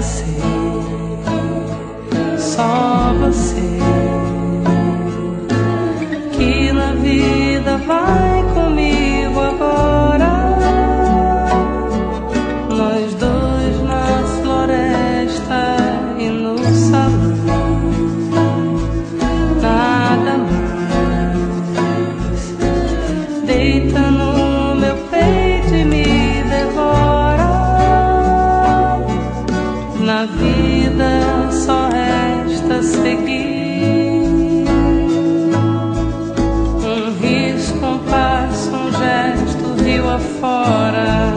você, só você, que na vida vai comigo agora. Nós dois na floresta e no salão, nada mais. Deita Na vida só resta seguir. Um risco, um passo, um gesto, rio afora.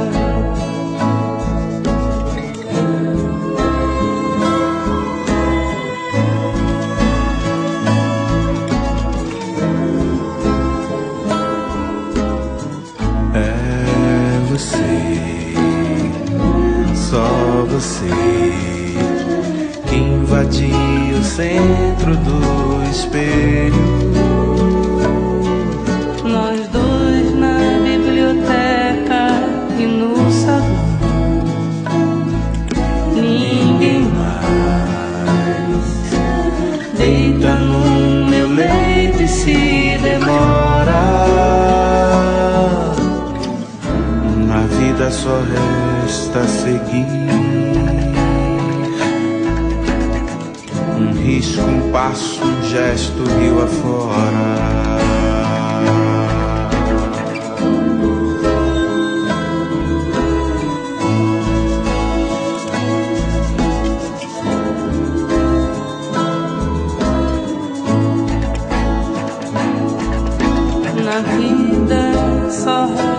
É você, só você, que invadiu o centro do espelho. resta seguir. Um risco, um passo, um gesto, rio afora. na vida é só